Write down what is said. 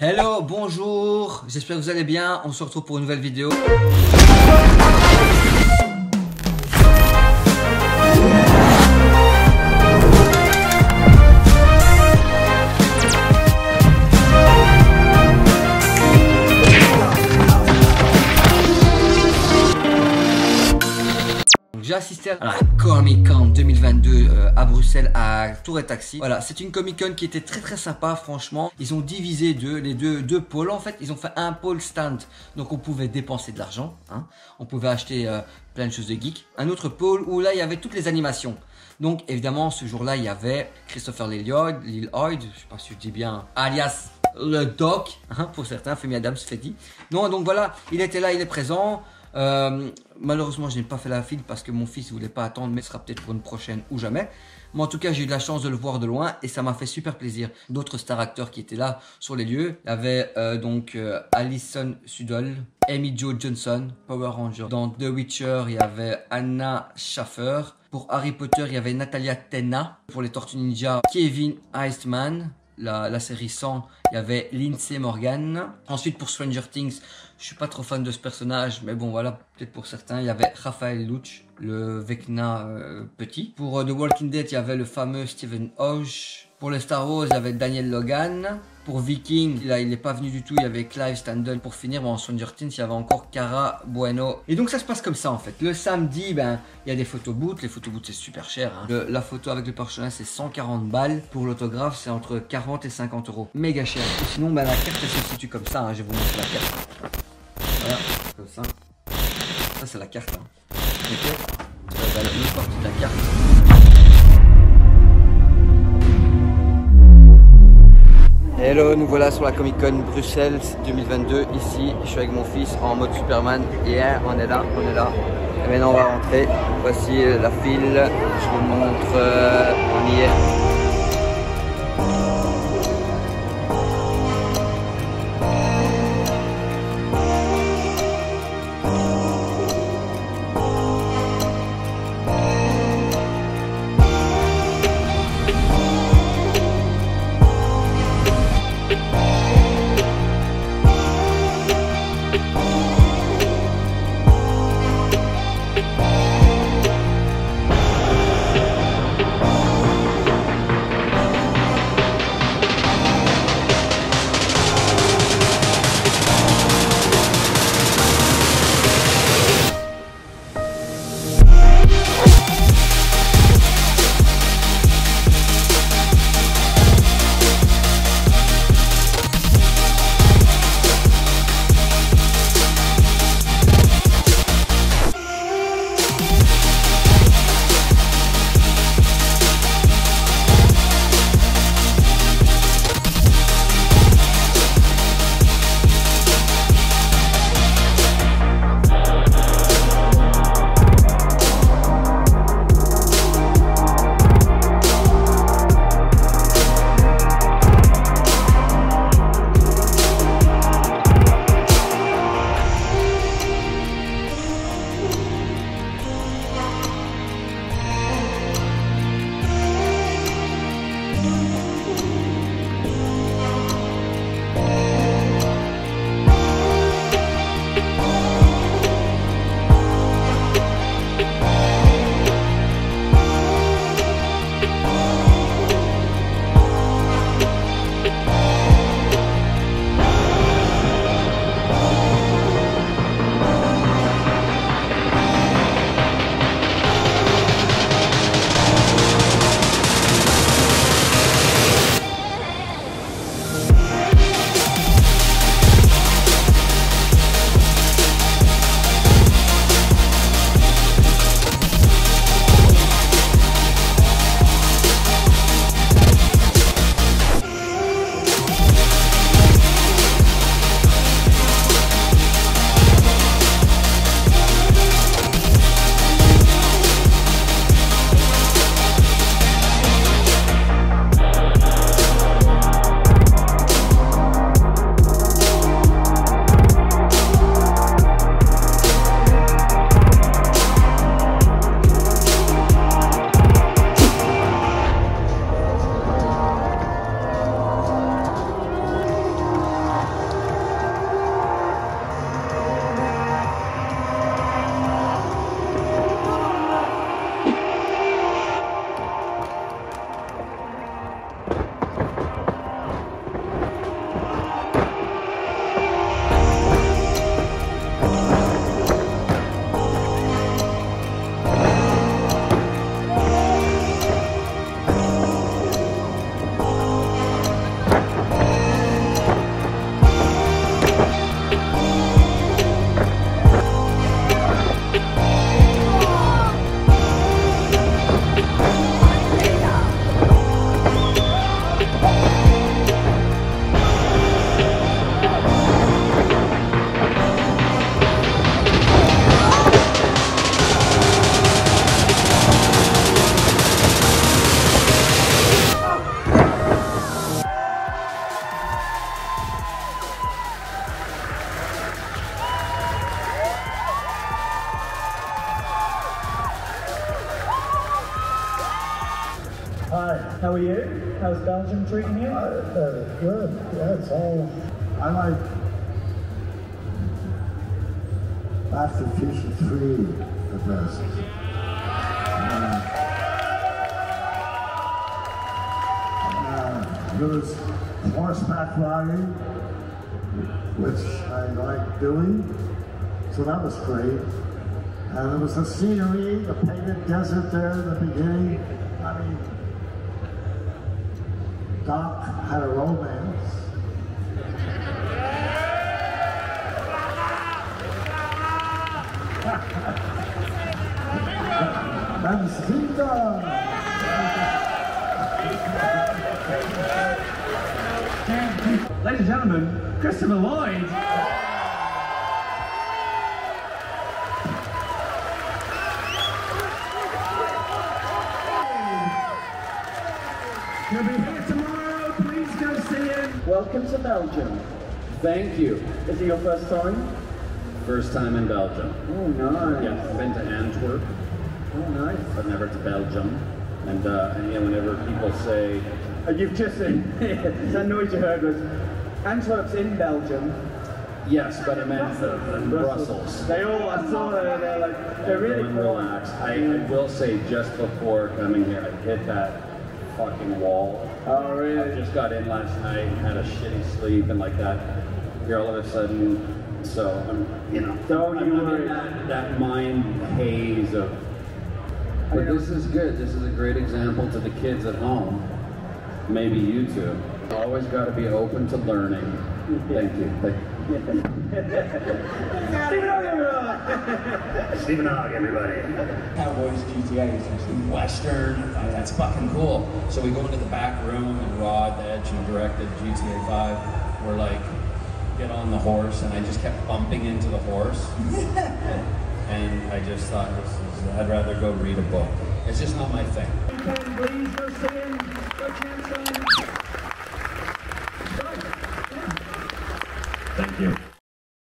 Hello, bonjour, j'espère que vous allez bien, on se retrouve pour une nouvelle vidéo. À la Comic Con 2022 euh, à Bruxelles à Tour et Taxi. Voilà, c'est une Comic Con qui était très très sympa franchement. Ils ont divisé les deux, deux pôles en fait. Ils ont fait un pôle stand, donc on pouvait dépenser de l'argent. Hein. On pouvait acheter euh, plein de choses de geek. Un autre pôle où là il y avait toutes les animations. Donc évidemment ce jour-là il y avait Christopher Lillard, Lillard, je sais pas si je dis bien, alias le Doc, hein, pour certains, Femi Adams fait dit. Non, donc voilà, il était là, il est présent. Euh, malheureusement, je n'ai pas fait la file parce que mon fils voulait pas attendre, mais ce sera peut-être pour une prochaine ou jamais. Mais en tout cas, j'ai eu la chance de le voir de loin et ça m'a fait super plaisir. D'autres stars acteurs qui étaient là sur les lieux. Il y avait euh, donc euh, Alison Sudol, Amy Jo Johnson, Power Ranger. Dans The Witcher, il y avait Anna Schaffer. Pour Harry Potter, il y avait Natalia Tena. Pour les Tortues Ninja, Kevin Eastman. La, série 100, il y avait Lindsay Morgan. Ensuite, pour Stranger Things, je suis pas trop fan de ce personnage, mais bon, voilà, peut-être pour certains. Il y avait Raphaël Luch, le Vecna euh, petit. Pour euh, The Walking Dead, il y avait le fameux Stephen Hodge. Pour les Star Wars, il y avait Daniel Logan. Pour Viking, là, il n'est pas venu du tout. Il y avait Clive Standen. Pour finir, bon, en Stranger Things, il y avait encore Cara Bueno. Et donc, ça se passe comme ça, en fait. Le samedi, ben, il y a des photos booths. Les photos booths, c'est super cher. Hein. Le, la photo avec le personnage, c'est 140 balles. Pour l'autographe, c'est entre 40 et 50 euros. Méga cher. Sinon, ben, la carte, elle se situe comme ça. Hein. Je vais vous montrer la carte. Voilà, comme ça. Ça, c'est la carte. Hein. Hello, nous voilà sur la Comic Con Bruxelles 2022 ici. Je suis avec mon fils en mode Superman. Yeah, on est là, on est là. Et maintenant on va rentrer. Voici la file. Je vous montre. Euh, on y est. How are you? How's Belgium treating you? Uh, uh, good. Yeah, it's all. I like. Back to Future 3 the best. Uh, uh, there was horseback riding, which I like doing, so that was great. And there was the scenery, the painted desert there in the beginning. I mean, Doc had a romance. Benzinda! Ladies and gentlemen, Christopher Lloyd. Welcome to Belgium. Thank you. Is it your first time? First time in Belgium. Oh, nice. Yeah, I've been to Antwerp, Oh, nice. but never to Belgium. And, uh, and yeah, whenever people say, Uh, you've just seen. that noise you heard was Antwerp's in Belgium. yes, but I meant in Brussels. They all, I saw them, they're like, they're really Everyone relaxed. I, I will say, just before coming here, I hit that fucking wall. Oh, I just got in last night, had a shitty sleep, and like that. Here all of a sudden, so I'm, you know, Don't I'm, you worry. that, that mind haze of. But this is good. This is a great example to the kids at home. Maybe you too. Always got to be open to learning. Thank you. Thank Steven Ogg, everybody. Cowboys GTA is actually Western. Thought that's fucking cool. So we go into the back room and Rod Edge, who directed GTA 5, we're like, get on the horse, and I just kept bumping into the horse. and I just thought, this is, I'd rather go read a book. It's just not my thing. Please